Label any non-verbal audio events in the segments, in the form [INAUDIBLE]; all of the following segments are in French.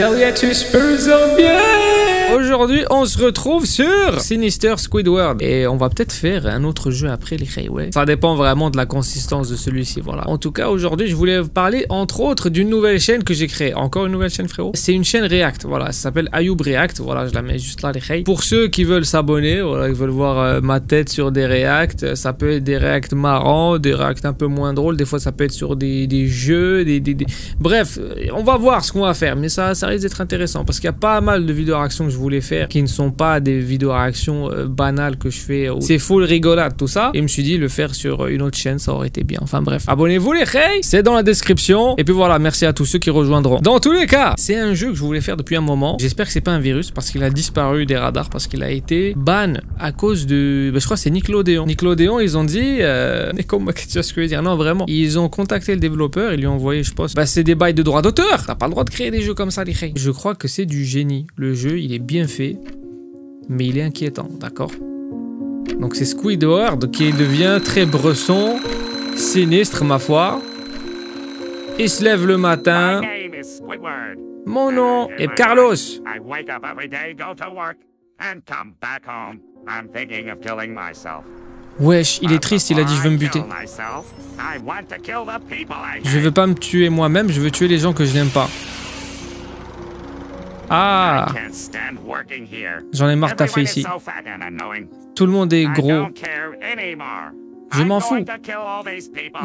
Salut à tous, bien Aujourd'hui, on se retrouve sur Sinister Squidward. Et on va peut-être faire un autre jeu après les Rayway. Ça dépend vraiment de la consistance de celui-ci, voilà. En tout cas, aujourd'hui, je voulais vous parler, entre autres, d'une nouvelle chaîne que j'ai créée. Encore une nouvelle chaîne, frérot? C'est une chaîne React, voilà. Ça s'appelle Ayoub React. Voilà, je la mets juste là, les Ray. Pour ceux qui veulent s'abonner, voilà, qui veulent voir euh, ma tête sur des React, euh, ça peut être des React marrants, des React un peu moins drôles. Des fois, ça peut être sur des, des jeux, des, des, Bref, euh, on va voir ce qu'on va faire. Mais ça, ça risque d'être intéressant parce qu'il y a pas mal de vidéos réactions que je voulais faire qui ne sont pas des vidéos réactions euh, banales que je fais. C'est full rigolade, tout ça. Et je me suis dit, le faire sur une autre chaîne, ça aurait été bien. Enfin bref, abonnez-vous les hey C'est dans la description. Et puis voilà, merci à tous ceux qui rejoindront. Dans tous les cas, c'est un jeu que je voulais faire depuis un moment. J'espère que c'est pas un virus parce qu'il a disparu des radars, parce qu'il a été ban à cause de. Ben, je crois que c'est Nickelodeon. Nickelodeon, ils ont dit. Euh... Mais comment tu vois ce que je veux dire Non, vraiment. Ils ont contacté le développeur, ils lui ont envoyé, je pense. Bah, c'est des bails de droit d'auteur. T'as pas le droit de créer des jeux comme ça, les hey. Je crois que c'est du génie. Le jeu, il est bien fait mais il est inquiétant, d'accord? Donc c'est Squidward qui devient très bresson, sinistre ma foi. Il se lève le matin. Mon nom est Carlos. Wesh, il est triste, il a dit je veux me buter. Je veux pas me tuer moi-même, je veux tuer les gens que je n'aime pas. Ah J'en ai marre de fait ici. Tout le monde est gros. Je m'en fous.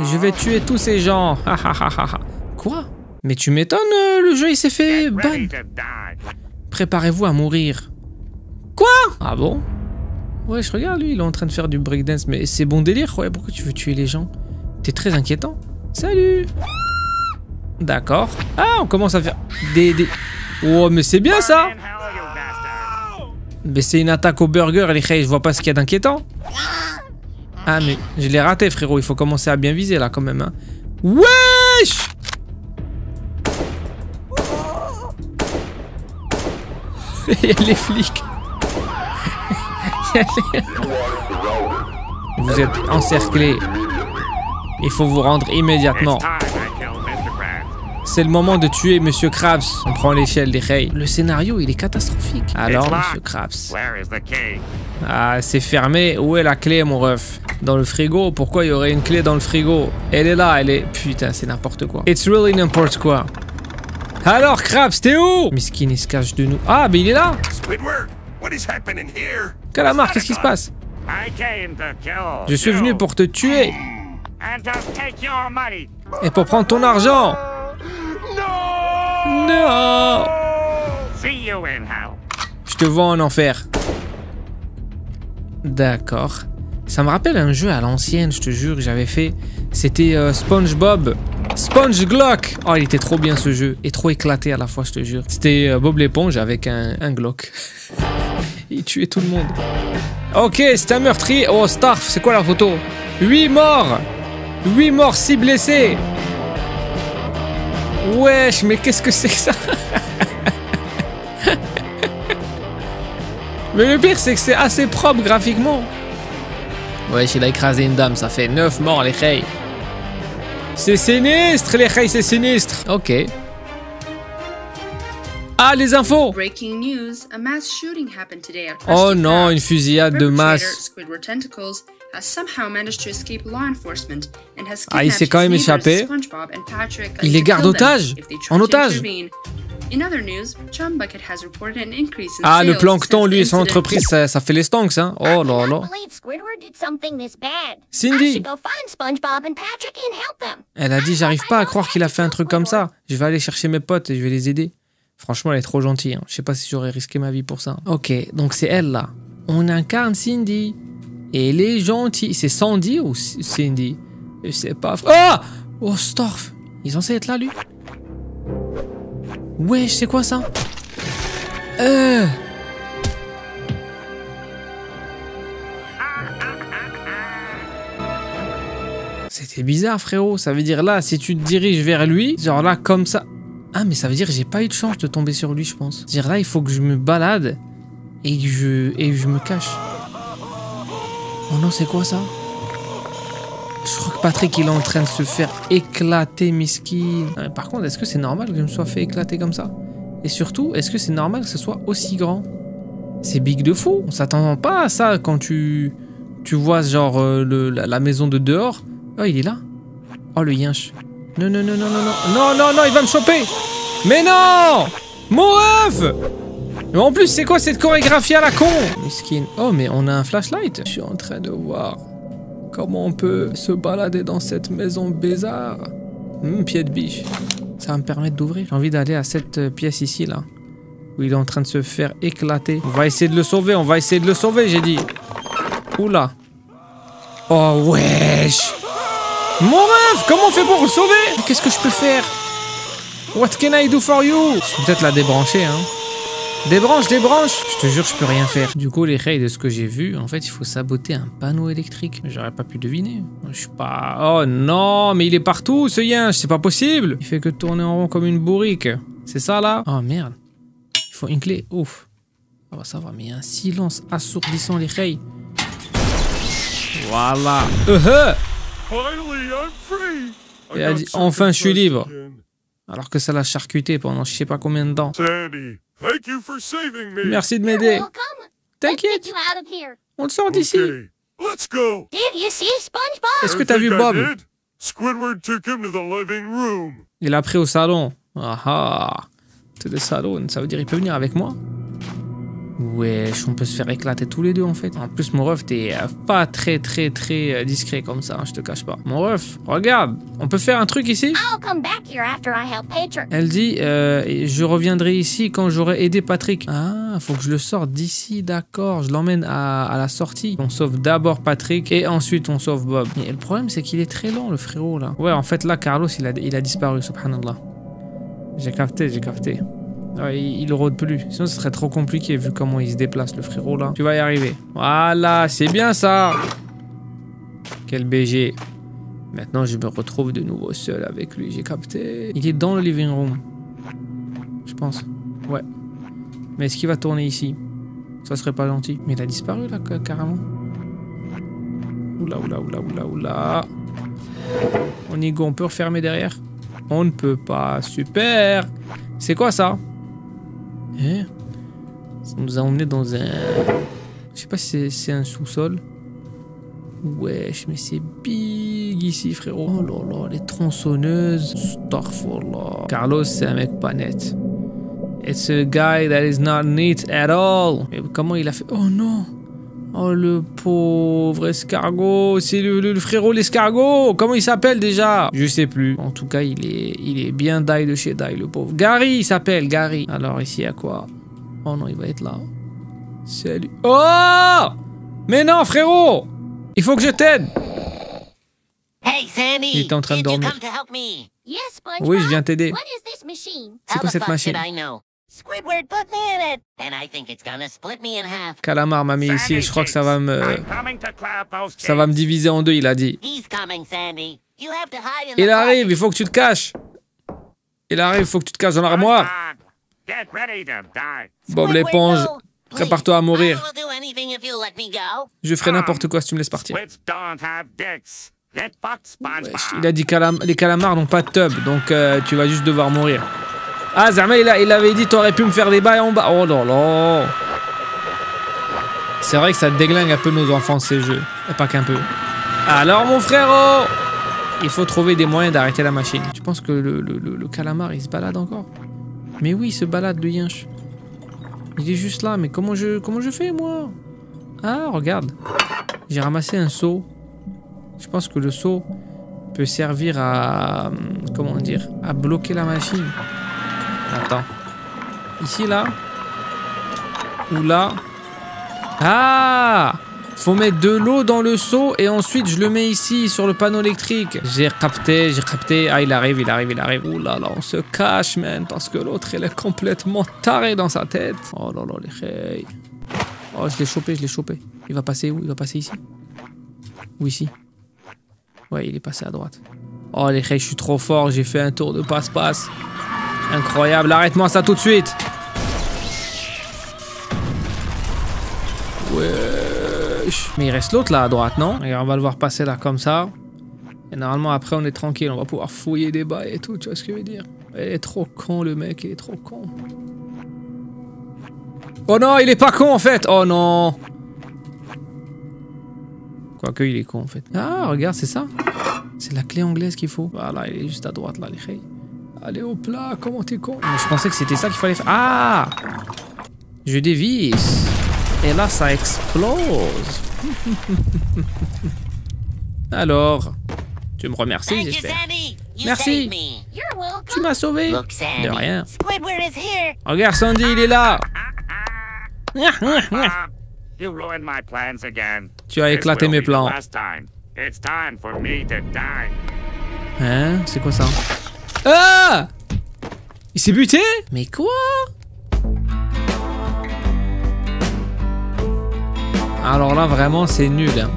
Je vais tuer tous ces gens. Quoi? Mais tu m'étonnes, euh, le jeu il s'est fait ban. Préparez-vous à mourir. Quoi? Ah bon? Ouais, je regarde lui, il est en train de faire du breakdance, mais c'est bon délire, ouais, pourquoi tu veux tuer les gens? T'es très inquiétant. Salut D'accord. Ah, on commence à faire des... des... Oh, mais c'est bien ça Mais c'est une attaque au burger, les je vois pas ce qu'il y a d'inquiétant. Ah, mais je l'ai raté, frérot. Il faut commencer à bien viser, là, quand même. Hein. Wesh [LAUGHS] Il y a les flics. [LAUGHS] Vous êtes encerclés. Il faut vous rendre immédiatement. C'est le moment de tuer Monsieur Krabs. On prend l'échelle des rails. Le scénario, il est catastrophique. Alors, Monsieur Krabs. Ah, c'est fermé. Où est la clé, mon ref? Dans le frigo Pourquoi il y aurait une clé dans le frigo? Elle est là, elle est... Putain, c'est n'importe quoi. It's really n'importe quoi. Alors, Krabs, t'es où? Miskin, il se cache de nous. Ah, mais il est là Calamar, qu'est-ce qui se passe? Je suis venu pour te tuer. Et pour prendre ton argent non Je te vois en enfer. D'accord. Ça me rappelle un jeu à l'ancienne, je te jure, que j'avais fait. C'était euh, SpongeBob. Sponge Glock Oh, il était trop bien ce jeu. Et trop éclaté à la fois, je te jure. C'était euh, Bob l'éponge avec un, un Glock. [LAUGHS] il tuait tout le monde. Ok, c'est un meurtrier. Oh, Starf, c'est quoi la photo? 8 morts 8 morts, 6 blessés Wesh, mais qu'est-ce que c'est que ça? Mais le pire, c'est que c'est assez propre graphiquement. Wesh, il a écrasé une dame, ça fait 9 morts, les reilles. C'est sinistre, les reilles, c'est sinistre. Ok. Ah, les infos Oh non, une fusillade de masse. Ah, il s'est quand même échappé. Il les garde otages En otage Ah, le plancton, lui et son entreprise, ça, fait les stonks, hein Oh là là. Cindy Elle a dit, j'arrive pas à croire qu'il a fait un truc comme ça. Je vais aller chercher mes potes et je vais les aider. Franchement, elle est trop gentille. Hein. Je sais pas si j'aurais risqué ma vie pour ça. Ok, donc c'est elle là. On incarne Cindy. Et elle est gentille. C'est Sandy ou Cindy? Je sais pas. Ah Oh, Storf Ils sont censés être là, lui Wesh, c'est quoi ça? Euh C'était bizarre, frérot. Ça veut dire là, si tu te diriges vers lui, genre là, comme ça. Ah, mais ça veut dire que j'ai pas eu de chance de tomber sur lui, je pense. Dire là, il faut que je me balade et que je, et je me cache. Oh non, c'est quoi ça? Je crois que Patrick, il est en train de se faire éclater, miskin. Par contre, est-ce que c'est normal que je me sois fait éclater comme ça? Et surtout, est-ce que c'est normal que ce soit aussi grand? C'est big de fou. On s'attend pas à ça quand tu, tu vois genre euh, la, maison de dehors. Oh, il est là. Oh, le yinche. Non, non, non, non, non, non. Non, non, non, il va me choper. Mais non Mon ref Mais en plus, c'est quoi cette chorégraphie à la con? Miskin. Oh, mais on a un flashlight. Je suis en train de voir comment on peut se balader dans cette maison bizarre. Hum, pied de biche. Ça va me permettre d'ouvrir. J'ai envie d'aller à cette euh, pièce ici, là. Où il est en train de se faire éclater. On va essayer de le sauver, on va essayer de le sauver, j'ai dit. Oula. Oh, wesh Mon rêve Comment on fait pour le sauver? Qu'est-ce que je peux faire? What can I do for you? Je peux peut-être la débrancher, hein. Débranche, débranche Je te jure, je peux rien faire. Du coup, les règles de ce que j'ai vu, en fait, il faut saboter un panneau électrique. J'aurais pas pu deviner. Je suis pas... Oh non, mais il est partout, ce yinche, c'est pas possible Il fait que tourner en rond comme une bourrique. C'est ça, là? Oh, merde. Il faut une clé. Ouf. Ah bah ça va, mais il y a un silence assourdissant, les règles. Voilà. Euh, euh. Dit, enfin, je suis libre. Alors que ça l'a charcuté pendant je sais pas combien de temps. Sandy, thank you for saving me. Merci de m'aider. T'inquiète, on te sort d'ici. Okay, let's go. Did you see SpongeBob? Est-ce que t'as vu Bob? did. Squidward took him to the living room. Il l'a pris au salon. Ah ah. To the salon. Ça veut dire il peut venir avec moi Wesh, on peut se faire éclater tous les deux en fait. En plus, mon ref, t'es euh, pas très très très euh, discret comme ça, hein, je te cache pas. Mon ref, regarde, on peut faire un truc ici? I'll come back here after I help Patrick. Elle dit euh, Je reviendrai ici quand j'aurai aidé Patrick. Ah, faut que je le sorte d'ici, d'accord. Je l'emmène à, à la sortie. On sauve d'abord Patrick et ensuite on sauve Bob. Mais le problème, c'est qu'il est très lent, le frérot là. Ouais, en fait, là, Carlos, il a, il a disparu, subhanallah. J'ai capté, j'ai capté. Il, il rôde plus. Sinon, ce serait trop compliqué vu comment il se déplace, le frérot là. Tu vas y arriver. Voilà, c'est bien ça. Quel BG. Maintenant, je me retrouve de nouveau seul avec lui. J'ai capté. Il est dans le living room. Je pense. Ouais. Mais est-ce qu'il va tourner ici? Ça serait pas gentil. Mais il a disparu là, ca- carrément. Oula, oula, oula, oula, oula. On y go, on peut refermer derrière? On ne peut pas. Super C'est quoi ça? Hein Ça nous a emmené dans un... Je sais pas si c'est- un sous-sol. Wesh, mais c'est big ici, frérot. Oh là là, les tronçonneuses. Astaghfirullah. Carlos, c'est un mec pas net. It's a guy that is not neat at all. Mais comment il a fait Oh non Oh le pauvre escargot, c'est le, le- le frérot l'escargot. Comment il s'appelle déjà? Je sais plus. En tout cas, il est, il est bien die de chez die, le pauvre. Gary, il s'appelle Gary. Alors ici, à quoi? Oh non, il va être là. Salut. Oh Mais non, frérot Il faut que je t'aide. Hey, Sandy! Il était en train de did you dormir. come to help me? Yes, SpongeBob. Oui, je viens t'aider. What is this machine? C'est quoi the cette fuck machine? Did I know? Squidward put me in it! And I think it's gonna split me in half. Calamar m'a mis ici et je crois que ça va me... Ça va me diviser en deux, il a dit. He's coming, Sandy. You have to hide in the Il arrive, il faut que tu te caches. Il arrive, il faut que tu te caches dans l'armoire. Get ready to die. Bob l'éponge, prépare-toi à mourir. Je ferai n'importe quoi si tu me laisses partir. Il a dit que les calamars n'ont pas de tub, donc euh, tu vas juste devoir mourir. Ah, Zama, il, avait dit t'aurais pu me faire des bails en bas. Oh là là. C'est vrai que ça déglingue un peu nos enfants ces jeux. Et pas qu'un peu. Alors mon frérot Il faut trouver des moyens d'arrêter la machine. Tu penses que le, calamar il se balade encore? Mais oui, il se balade le yinche. Il est juste là, mais comment je, comment je fais moi? Ah, regarde. J'ai ramassé un seau. Je pense que le seau peut servir à. Comment dire À bloquer la machine. Attends. Ici, là Ou là Ah Faut mettre de l'eau dans le seau et ensuite je le mets ici sur le panneau électrique. J'ai capté, j'ai capté. Ah, il arrive, il arrive, il arrive. Ouh là on se cache, man, parce que l'autre, il est complètement taré dans sa tête. Oh là là, les hey. Oh, je l'ai chopé, je l'ai chopé. Il va passer où? Il va passer ici Ou ici Ouais, il est passé à droite. Oh, les règles, je suis trop fort. J'ai fait un tour de passe-passe. Incroyable. Arrête-moi ça tout de suite. Wesh. Mais il reste l'autre là à droite, non? Et on va le voir passer là comme ça. Et normalement, après, on est tranquille. On va pouvoir fouiller des bails et tout. Tu vois ce que je veux dire? Il est trop con, le mec. Il est trop con. Oh non, il est pas con en fait. Oh non. Quoique il est con en fait. Ah, regarde, c'est ça. C'est la clé anglaise qu'il faut. Voilà, il est juste à droite là, les. Allez au plat, comment t'es con? Je pensais que c'était ça qu'il fallait faire. Ah Je dévisse. Et là, ça explose. [LAUGHS] Alors, tu me remercies, j'espère. Merci. saved me. You're Tu m'as sauvé. De rien. Squidward is here. Regarde, Sandy, il est là. [LAUGHS] You ruined my plans again. Tu as éclaté mes plans. Hein? C'est quoi ça? Ah Il s'est buté Mais quoi Alors là, vraiment, c'est nul. hein.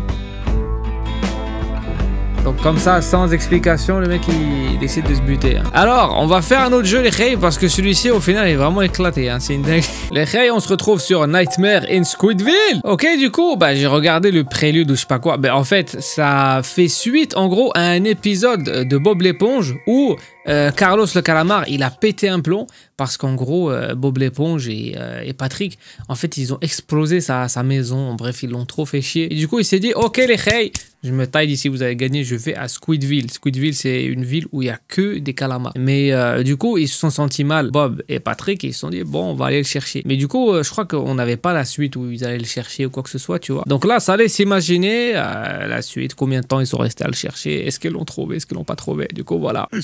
Donc comme ça, sans explication, le mec il, il essaie de se buter. hein. Alors, on va faire un autre jeu les Rey parce que celui-ci au final est vraiment éclaté. hein. C'est une dingue. [LAUGHS] Les Rey, on se retrouve sur Nightmare in Squidville. Ok, du coup, bah j'ai regardé le prélude ou je sais pas quoi. Ben en fait, ça fait suite en gros à un épisode de Bob l'éponge où euh, Carlos le calamar, il a pété un plomb parce qu'en gros, euh, Bob l'éponge et, euh, et Patrick, en fait, ils ont explosé sa, sa maison. Bref, ils l'ont trop fait chier. Et du coup, il s'est dit, ok les Rey, je me taille d'ici, vous avez gagné, je vais à Squidville. Squidville, c'est une ville où il y a que des calamars. Mais du coup, ils se sont sentis mal, Bob et Patrick, et ils se sont dit, bon, on va aller le chercher. Mais du coup, je crois qu'on n'avait pas la suite où ils allaient le chercher ou quoi que ce soit, tu vois. Donc là, ça allait s'imaginer la suite, combien de temps ils sont restés à le chercher, est-ce qu'ils l'ont trouvé, est-ce qu'ils l'ont pas trouvé. Du coup, voilà. Hey,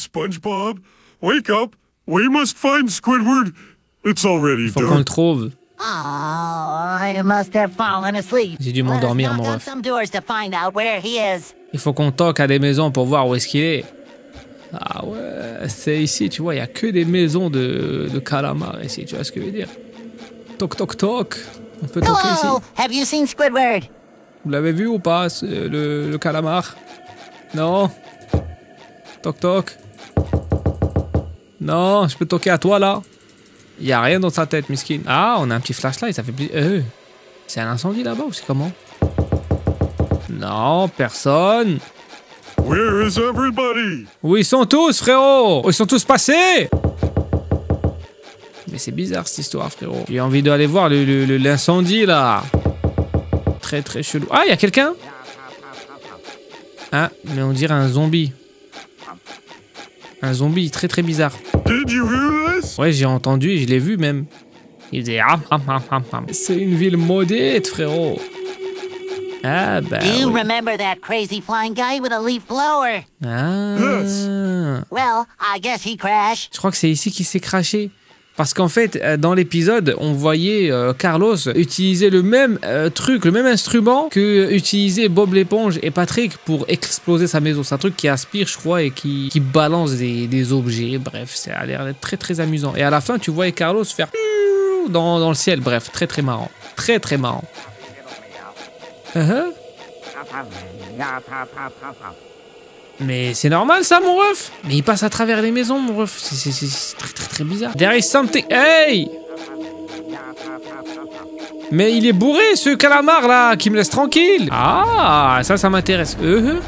wake up. We must find Squidward. It's already Il faut qu'on le trouve. Oh, I must have fallen asleep. J'ai dû m'endormir, mon on ref. some doors to find out where he is. Il faut qu'on toque à des maisons pour voir où est-ce qu'il est. Ah ouais, c'est ici, tu vois, il y a que des maisons de, de calamars ici, tu vois ce que je veux dire. Toc toc toc. On peut toquer ici. Hello, have you seen Squidward? Vous l'avez vu ou pas, le, le calamar? Non? Toc toc. Non, je peux toquer à toi là. Il a rien dans sa tête, miskin. Ah, on a un petit flashlight, ça fait plus. Euh, c'est un incendie là-bas ou c'est comment? Non, personne. Where is everybody? Où ils sont tous, frérot Où ils sont tous passés Mais c'est bizarre cette histoire, frérot. J'ai envie d'aller voir le- le- le- l'incendie là. Très très chelou. Ah, il y a quelqu'un? Ah, mais on dirait un zombie. Un zombie très très bizarre. Did you hear this? Ouais, j'ai entendu et je l'ai vu même. Il faisait ah, ah, ah, ah, ah. C'est une ville maudite, frérot. Ah bah. Do you oui. remember that crazy flying guy with a leaf blower? Ah. Yes. Well, I guess he crashed. Je crois que c'est ici qu'il s'est craché. Parce qu'en fait, euh, dans l'épisode, on voyait euh, Carlos utiliser le même euh, truc, le même instrument que utilisaient Bob l'éponge et Patrick pour exploser sa maison. C'est un truc qui aspire, je crois, et qui, balance des, objets. Bref, ça a l'air d'être très très amusant. Et à la fin, tu voyais Carlos faire dans, le ciel. Bref, très très marrant. Très très marrant. Uh-huh. Mais c'est normal ça, mon ref Mais il passe à travers les maisons, mon ref. C'est- très très bizarre. There is something. Hey Mais il est bourré, ce calamar là, qui me laisse tranquille. Ah, ça, ça m'intéresse. Euh, euh.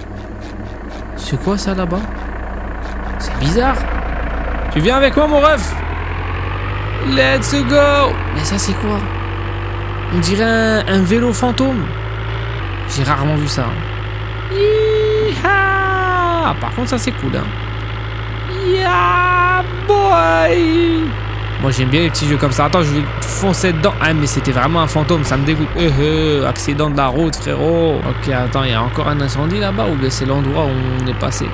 C'est quoi ça là-bas? C'est bizarre. Tu viens avec moi, mon ref? Let's go Mais ça, c'est quoi? On dirait un, un vélo fantôme. J'ai rarement vu ça. Yeeha Par contre, ça c'est cool. Hein. Yeah, boy Moi j'aime bien les petits jeux comme ça. Attends, je vais foncer dedans. Ah, mais c'était vraiment un fantôme, ça me dégoûte. Euh, euh, accident de la route, frérot. Ok, attends, il y a encore un incendie là-bas ou c'est l'endroit où on est passé?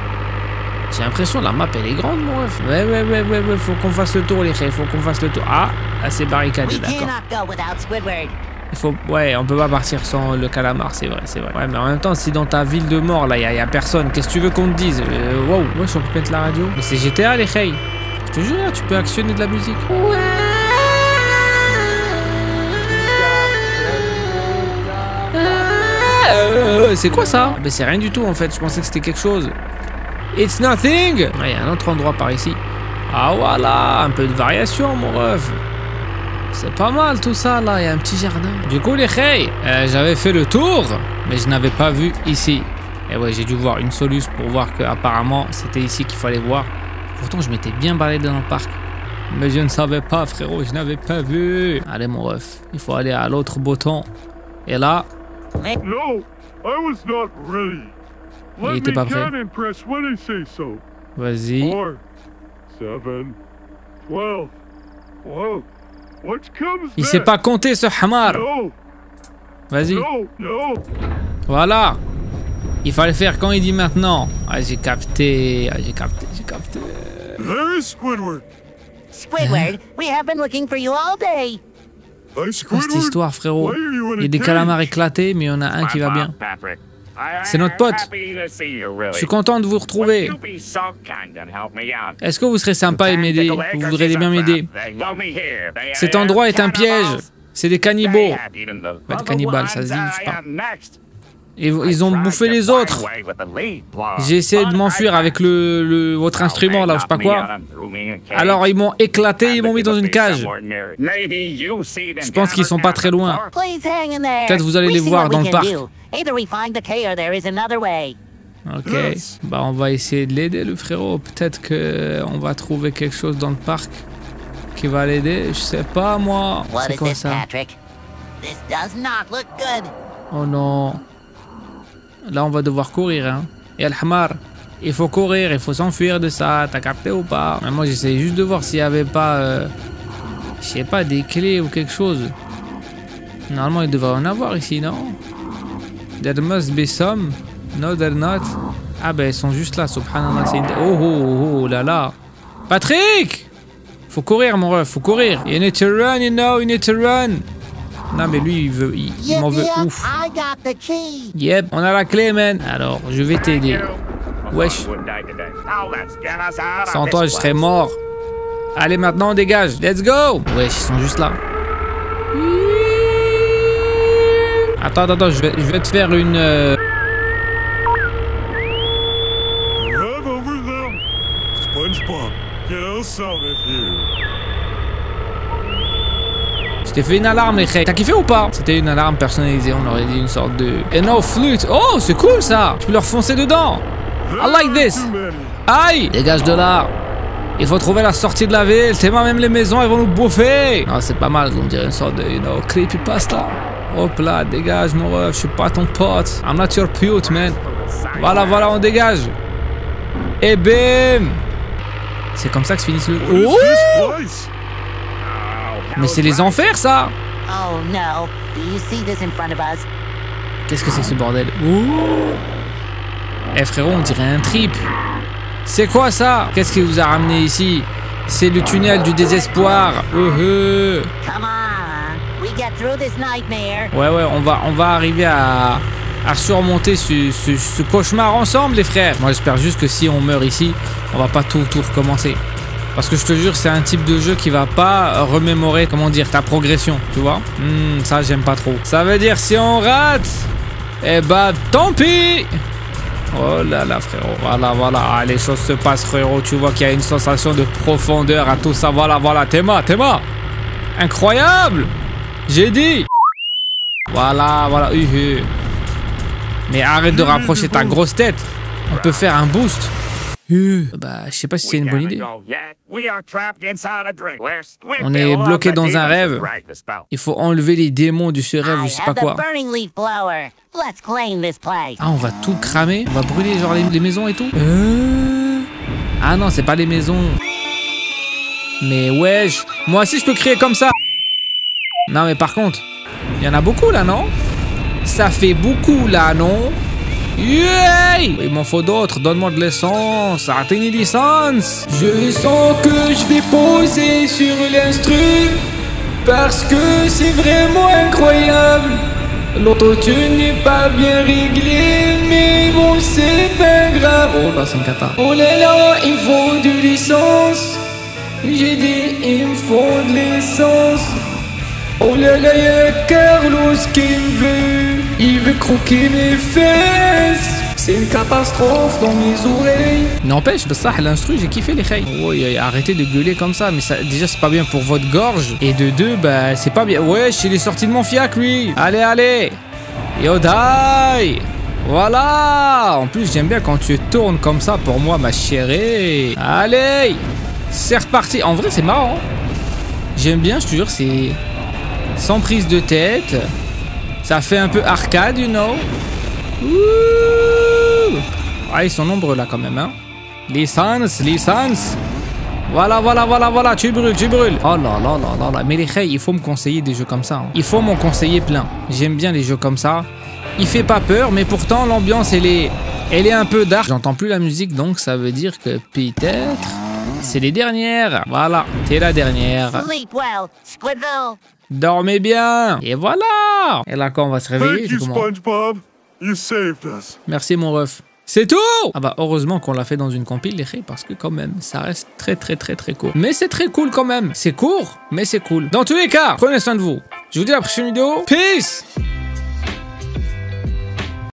J'ai l'impression la map elle est grande, mon ref. Ouais, ouais, ouais, ouais, ouais, faut qu'on fasse le tour, les frères, faut qu'on fasse le tour. Ah, là c'est barricadé, d'accord. Il faut, ouais, on peut pas partir sans le calamar, c'est vrai, c'est vrai. Ouais, mais en même temps, si dans ta ville de mort, là, y a, y a personne, qu'est-ce que tu veux qu'on te dise? Euh, Wow, ouais, je peux mettre la radio. Mais c'est GTA, les hey. Je te jure, là, tu peux actionner de la musique. Euh, c'est quoi ça? Mais c'est rien du tout en fait, je pensais que c'était quelque chose. It's nothing Il y a un autre endroit par ici. Ah voilà, un peu de variation mon ref. C'est pas mal tout ça là, il y a un petit jardin. Du coup les hey, euh, j'avais fait le tour, mais je n'avais pas vu ici. Et ouais, j'ai dû voir une soluce pour voir que apparemment c'était ici qu'il fallait voir. Pourtant je m'étais bien baladé dans le parc. Mais je ne savais pas frérot, je n'avais pas vu. Allez mon ref, il faut aller à l'autre bouton. Et là... No, I was not ready. Il était pas prêt. Vas-y. 7, 12, il sait pas compter, ce hamar. Vas-y. Voilà. Il fallait faire quand il dit maintenant? Ah, j'ai capté. Ah, j'ai capté, j'ai capté. There is Squidward. Squidward, we have been looking for you all day. Cette Squidward? histoire, frérot? Why are you in Il y a des calamars éclatés, mais il y en a un qui va bien. C'est notre pote. Je suis content de vous retrouver. Est-ce que vous serez sympa et m'aider? Vous voudrez bien m'aider? Cet endroit est un piège. C'est des cannibaux. Pas de cannibales, ça se dit, je sais pas. Et v- ils ont bouffé les autres. J'ai essayé de m'enfuir avec le, le- votre instrument là, je sais pas quoi. Alors ils m'ont éclaté, ils m'ont mis dans une cage. Je pense qu'ils sont pas très loin. Peut-être vous allez les voir dans le parc. Either we find the key or there is another way. Ok. Bah on va essayer de l'aider le frérot. Peut-être que on va trouver quelque chose dans le parc qui va l'aider. Je sais pas moi. What C'est is quoi this, ça? Patrick? This does not look good. Oh non. Là on va devoir courir hein. Et Al-Hamar, il faut courir, il faut s'enfuir de ça. T'as capté ou pas? Mais Moi j'essayais juste de voir s'il y avait pas, euh, je sais pas, des clés ou quelque chose. Normalement il devrait en avoir ici, non? There must be some. No, they're not. Ah ben ils sont juste là, subhanallah. Oh, oh, oh, oh là là. Patrick Faut courir mon ref, faut courir. You need to run, you know, you need to run. Non mais lui il veut, il, il m'en veut ouf. Yep, on a la clé, man. Alors, je vais t'aider. Wesh. Sans toi, je serais mort. Allez, maintenant, on dégage. Let's go. Wesh, ils sont juste là. Attends, attends, je vais, je vais te faire une... euh. Je t'ai fait une alarme, les. T'as kiffé ou pas? C'était une alarme personnalisée, on aurait dit une sorte de... Et no flûte. Oh, c'est cool, ça. Tu peux leur foncer dedans. I like this. Aïe Dégage de là Il faut trouver la sortie de la ville, tellement même les maisons, elles vont nous bouffer Non, c'est pas mal, on dirait une sorte de, you know, creepypasta. Hop là, dégage mon ref, je suis pas ton pote. I'm not your pute, man. Voilà, voilà, on dégage. Et bim C'est comme ça que se finissent le... Oh? Mais c'est les enfers, ça Oh no. Do you see this in front of us? Qu'est-ce que c'est que ce bordel? Ouh Eh frérot, on dirait un trip. C'est quoi ça? Qu'est-ce qui vous a ramené ici? C'est le tunnel du désespoir. Ouais, ouais, on va, on va arriver à, à surmonter ce, ce- cauchemar ensemble, les frères. Moi, j'espère juste que si on meurt ici, on va pas tout, tout recommencer. Parce que je te jure, c'est un type de jeu qui va pas remémorer, comment dire, ta progression, tu vois. Hmm, ça, j'aime pas trop. Ça veut dire si on rate, eh bah, tant pis. Oh là là, frérot. Voilà, voilà. Ah, les choses se passent, frérot. Tu vois qu'il y a une sensation de profondeur à tout ça. Voilà, voilà. Théma, Théma. Incroyable. J'ai dit. Voilà, voilà. Uhu. Mais arrête de rapprocher ta grosse tête. On peut faire un boost. Uh, Bah, je sais pas si c'est une bonne idée. On est bloqué dans un rêve. Il faut enlever les démons de ce rêve je sais pas quoi. burning leaf blower. Let's claim this place. Ah, on va tout cramer On va brûler genre les, les maisons et tout Euh... Ah non, c'est pas les maisons. Mais wesh, moi aussi je peux crier comme ça. Non mais par contre, il y en a beaucoup là, non? Ça fait beaucoup là, non? Yeah Il m'en faut d'autres, donne-moi de l'essence, une licence Je sens que je vais poser sur l'instru Parce que c'est vraiment incroyable L'autotune n'est pas bien réglé, mais bon, c'est pas grave. Oh là, c'est une cata. Oh là là, il me faut de l'essence. J'ai dit, il me faut de l'essence. Oh là là, y'a Carlos qui me veut. Il veut croquer mes fesses. C'est une catastrophe dans mes oreilles. N'empêche, bah ça, l'instru, j'ai kiffé les khayes. Ouais, ouais, arrêtez de gueuler comme ça, mais ça, déjà, c'est pas bien pour votre gorge. Et de deux, bah, c'est pas bien. Ouais, il est sorti de mon fiac, lui. Allez, allez. Yodai. Voilà. En plus, j'aime bien quand tu tournes comme ça pour moi, ma chérie. Allez. C'est reparti. En vrai, c'est marrant. J'aime bien, je te jure, c'est sans prise de tête. Ça fait un peu arcade, you know. Ouh. Ah, ils sont nombreux là quand même, hein. Licence, licence. Voilà, voilà, voilà, voilà, tu brûles, tu brûles. Oh là là là là là. Mais les il faut me conseiller des jeux comme ça. hein. Il faut m'en conseiller plein. J'aime bien les jeux comme ça. Il fait pas peur, mais pourtant l'ambiance, elle est, elle est un peu dark. J'entends plus la musique, donc ça veut dire que peut-être c'est les dernières. Voilà, t'es la dernière. Sleep well. Dormez bien. Et voilà. Et là, quand on va se réveiller, Thank c'est you, comment SpongeBob. You saved us. Merci mon ref. C'est tout Ah bah heureusement qu'on l'a fait dans une compile les parce que quand même ça reste très très très très court. Mais c'est très cool quand même. C'est court, mais c'est cool. Dans tous les cas, prenez soin de vous. Je vous dis à la prochaine vidéo. Peace